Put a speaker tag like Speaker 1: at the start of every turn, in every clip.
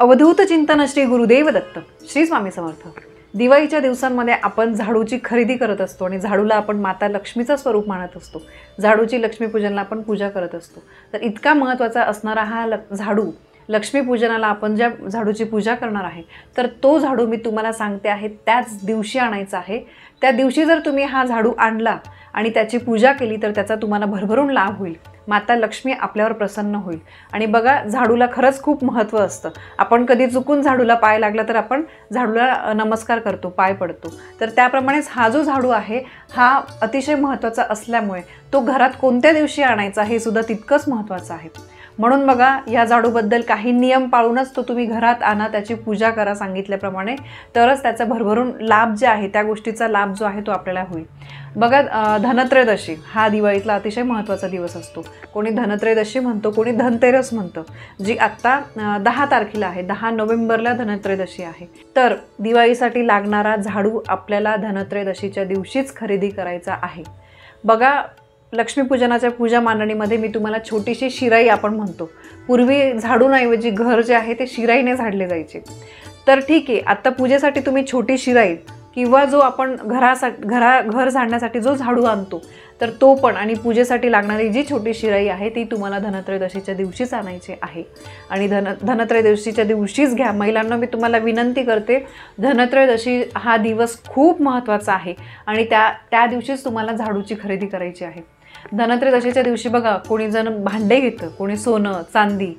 Speaker 1: अवधूत चिंतन श्री गुरुदेव दत्त श्री स्वामी समर्थ. दिवाळीच्या दिवसांमध्ये आपण झाडूची खरेदी करत असतो आणि झाडूला आपण माता लक्ष्मीचं स्वरूप मानत असतो. झाडूची लक्ष्मीपूजनाला आपण पूजा करत असतो. तर इतका महत्त्वाचा असणारा हा ल झाडू लक्ष्मीपूजनाला आपण ज्या झाडूची पूजा करणार आहे तर तो झाडू मी तुम्हाला सांगते आहे त्याच दिवशी आणायचा आहे. त्या दिवशी जर तुम्ही हा झाडू आणला आणि त्याची पूजा केली तर त्याचा तुम्हाला भरभरून लाभ होईल. माता लक्ष्मी आपल्यावर प्रसन्न होईल. आणि बघा झाडूला खरंच खूप महत्त्व असतं. आपण कधी चुकून झाडूला पाय लागला तर आपण झाडूला नमस्कार करतो पाय पडतो. तर त्याप्रमाणेच हा जो झाडू आहे हा अतिशय महत्त्वाचा असल्यामुळे तो घरात कोणत्या दिवशी आणायचा हे सुद्धा तितकंच महत्त्वाचं आहे. म्हणून बघा या झाडूबद्दल काही नियम पाळूनच तो तुम्ही घरात आणा त्याची पूजा करा सांगितल्याप्रमाणे. तरच त्याचा भरभरून लाभ जे आहे त्या गोष्टीचा लाभ जो आहे तो आपल्याला होईल. बघा धनत्रयोदशी हा दिवाळीतला अतिशय महत्त्वाचा दिवस असतो. कोणी धनत्रयोदशी म्हणतो कोणी धनतेरस म्हणतं जी आत्ता दहा तारखेला आहे दहा नोव्हेंबरला धनत्रयोदशी आहे. तर दिवाळीसाठी लागणारा झाडू आपल्याला धनत्रयोदशीच्या दिवशीच खरेदी करायचा आहे. बघा लक्ष्मीपूजनाच्या पूजा मांडणीमध्ये मी तुम्हाला छोटीशी शिराई आपण म्हणतो. पूर्वी झाडूंऐवजी घर जे आहे ते शिराईने झाडले जायचे. तर ठीक आहे आत्ता पूजेसाठी तुम्ही छोटी शिराई किंवा जो आपण घरासाठी घरा घर झाडण्यासाठी जो झाडू आणतो तर तो पण आणि पूजेसाठी लागणारी जी छोटी शिराई आहे ती तुम्हाला धनत्रयोदशीच्या दिवशीच आणायची आहे. आणि धन धनत्रयोदशीच्या दिवशीच घ्या. महिलांना मी तुम्हाला विनंती करते धनत्रयोदशी हा दिवस खूप महत्त्वाचा आहे आणि त्या त्या दिवशीच तुम्हाला झाडूची खरेदी करायची आहे. धनत्रयोदशीच्या दिवशी बघा कोणी जण भांडे घेतं कोणी सोनं चांदी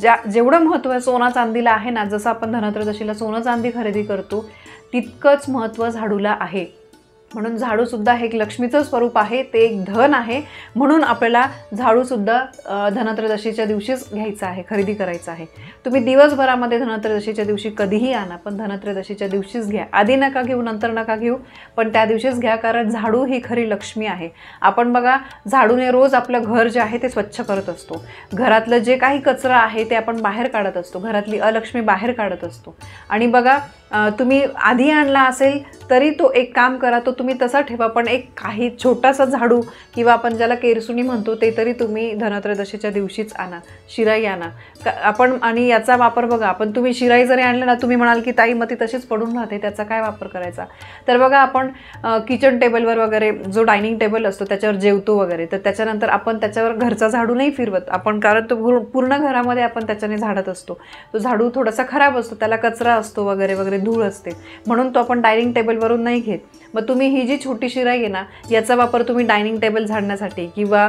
Speaker 1: ज्या जेवढं महत्त्व आहे सोना चांदीला आहे ना जसं आपण धनत्रयोदशीला सोनं चांदी खरेदी करतो तितकंच महत्त्व झाडूला आहे. म्हणून झाडूसुद्धा हे एक लक्ष्मीचं स्वरूप आहे ते एक धन आहे. म्हणून आपल्याला झाडूसुद्धा धनत्रदशीच्या दिवशीच घ्यायचं आहे खरेदी करायचं आहे. तुम्ही दिवसभरामध्ये धनत्रदशीच्या दिवशी कधीही आणा पण धनत्रदशीच्या दिवशीच घ्या. आधी नका घेऊ नंतर नका घेऊ पण त्या दिवशीच घ्या कारण झाडू ही खरी लक्ष्मी आहे. आपण बघा झाडूने रोज आपलं घर जे आहे ते स्वच्छ करत असतो. घरातलं जे काही कचरा आहे ते आपण बाहेर काढत असतो. घरातली अलक्ष्मी बाहेर काढत असतो. आणि बघा तुम्ही आधी आणला असेल तरी तो एक काम करा तो तुम्ही तुम्ही तसा ठेवा पण एक काही छोटासा झाडू किंवा आपण ज्याला केरसुनी म्हणतो ते तरी तुम्ही धनत्रयोदशीच्या दिवशीच आणा शिराई आणा. का आपण आणि याचा वापर बघा आपण तुम्ही शिराई जरी आणलं ना तुम्ही म्हणाल की ताई मग ती तशीच पडून राहते त्याचा काय वापर करायचा? तर बघा आपण किचन टेबलवर वगैरे जो डायनिंग टेबल असतो त्याच्यावर जेवतो वगैरे तर त्याच्यानंतर आपण त्याच्यावर घरचा झाडू नाही फिरवत. आपण कारण तो पूर्ण- पूर्ण घरामध्ये आपण त्याच्याने झाडत असतो. तो झाडू थोडासा खराब असतो त्याला कचरा असतो वगैरे वगैरे धूळ असते. म्हणून तो आपण डायनिंग टेबलवरून नाही घेत. मग तुम्ही ही जी छोटी शिराई आहे ना याचा वापर तुम्ही डायनिंग टेबल झाडण्यासाठी किंवा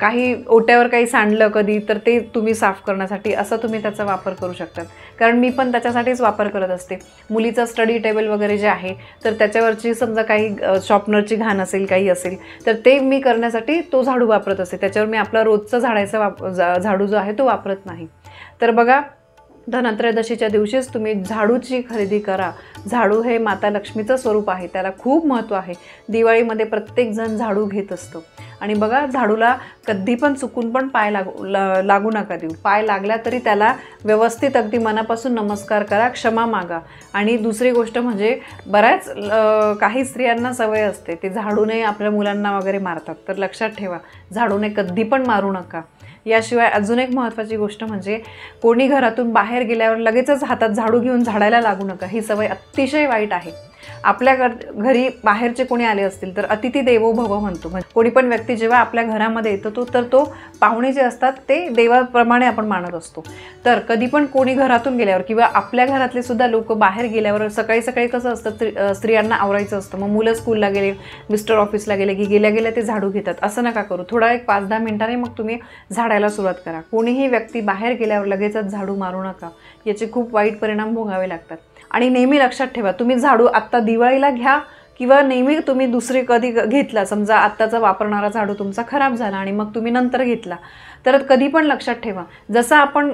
Speaker 1: काही ओट्यावर काही सांडलं कधी तर ते तुम्ही साफ करण्यासाठी असं तुम्ही त्याचा वापर करू शकतात. कारण मी पण त्याच्यासाठीच वापर करत असते. मुलीचा स्टडी टेबल वगैरे जे आहे तर त्याच्यावरची समजा काही शॉपनरची घाण असेल काही असेल तर ते मी करण्यासाठी तो झाडू वापरत असते. त्याच्यावर मी आपला रोजचा झाडायचा वाप झाडू जो आहे तो वापरत नाही. तर बघा धनत्रयोदशीच्या दिवशीच तुम्ही झाडूची खरेदी करा. झाडू हे माता लक्ष्मीचं स्वरूप आहे. त्याला खूप महत्त्व आहे. दिवाळीमध्ये प्रत्येकजण झाडू घेत असतो. आणि बघा झाडूला कधी पण चुकून पण पाय लागू ला- लागू नका देऊ. पाय लागला तरी त्याला व्यवस्थित अगदी मनापासून नमस्कार करा क्षमा मागा. आणि दुसरी गोष्ट म्हणजे बऱ्याच काही स्त्रियांना सवय असते. ते झाडूने आपल्या मुलांना वगैरे मारतात. तर लक्षात ठेवा झाडूने कधी पण मारू नका. याशिवाय अजून एक महत्त्वाची गोष्ट म्हणजे कोणी घरातून बाहेर गेल्यावर लगेचच हातात झाडू घेऊन झाडायला लागू नका. ही सवय अतिशय वाईट आहे. आपल्या घर घरी बाहेरचे कोणी आले असतील तर अतिथी देवो भव म्हणतो. म्हणजे कोणी पण व्यक्ती जेव्हा आपल्या घरामध्ये येतो तो तर तो पाहुणे जे असतात ते देवाप्रमाणे आपण मानत असतो. तर कधी पण कोणी घरातून गेल्यावर किंवा आपल्या घरातले सुद्धा लोक बाहेर गेल्यावर सकाळी सकाळी कसं असतं स्त्रियांना आवरायचं असतं. मग मुलं स्कूलला गेले मिस्टर ऑफिसला गेले की गेल्या गेल्या ते झाडू घेतात. असं नका करू. थोडा एक पाच दहा मिनिटांनी मग तुम्ही झाडायला सुरुवात करा. कोणीही व्यक्ती बाहेर गेल्यावर लगेचच झाडू मारू नका. याचे खूप वाईट परिणाम भोगावे लागतात. आणि नेहमी लक्षात ठेवा तुम्ही झाडू आत्ता दिवाळीला घ्या किंवा नेहमी तुम्ही दुसरे कधी घेतला समजा आत्ताचा वापरणारा झाडू तुमचा खराब झाला आणि मग तुम्ही नंतर घेतला तर कधी पण लक्षात ठेवा. जसं आपण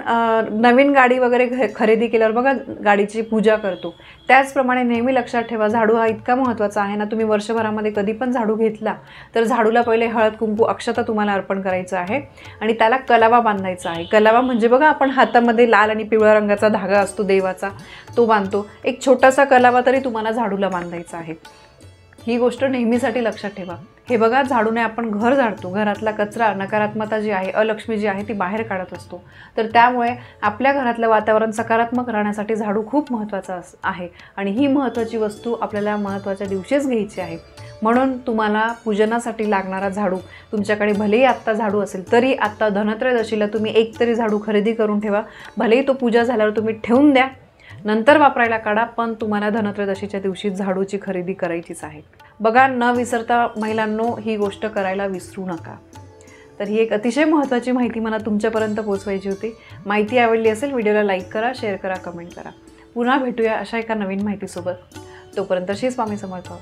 Speaker 1: नवीन गाडी वगैरे खरेदी केल्यावर बघा गाडीची पूजा करतो. त्याचप्रमाणे नेहमी लक्षात ठेवा झाडू हा इतका महत्त्वाचा आहे ना तुम्ही वर्षभरामध्ये कधी पण झाडू घेतला तर झाडूला पहिले हळद कुंकू अक्षता तुम्हाला अर्पण करायचं आहे आणि त्याला कलावा बांधायचा आहे. कलावा म्हणजे बघा आपण हातामध्ये लाल आणि पिवळ्या रंगाचा धागा असतो देवाचा तो बांधतो. एक छोटासा कलावा तरी तुम्हाला झाडूला बांधायचा आहे. ही गोष्ट नेहमीसाठी लक्षात ठेवा. हे बघा झाडूने आपण घर झाडतो. घरातला कचरा नकारात्मकता जी आहे अलक्ष्मी जी आहे ती बाहेर काढत असतो. तर त्यामुळे आपल्या घरातलं वातावरण सकारात्मक राहण्यासाठी झाडू खूप महत्त्वाचा अस आहे. आणि ही महत्त्वाची वस्तू आपल्याला महत्त्वाच्या दिवशीच घ्यायची आहे. म्हणून तुम्हाला पूजनासाठी लागणारा झाडू तुमच्याकडे भलेही आत्ता झाडू असेल तरी आत्ता धनत्रयदशीला तुम्ही एक तरी झाडू खरेदी करून ठेवा. भलेही तो पूजा झाल्यावर तुम्ही ठेवून द्या. नंतर वापरायला काढा पण तुम्हाला धनत्रयदशीच्या दिवशी झाडूची खरेदी करायचीच आहे. बघा न विसरता महिलांनो ही गोष्ट करायला विसरू नका. तर ही एक अतिशय महत्त्वाची माहिती मला तुमच्यापर्यंत पोहोचवायची होती. माहिती आवडली असेल व्हिडिओला लाईक करा शेअर करा कमेंट करा. पुन्हा भेटूया अशा एका नवीन माहितीसोबत. तोपर्यंत श्री स्वामी समर्थ.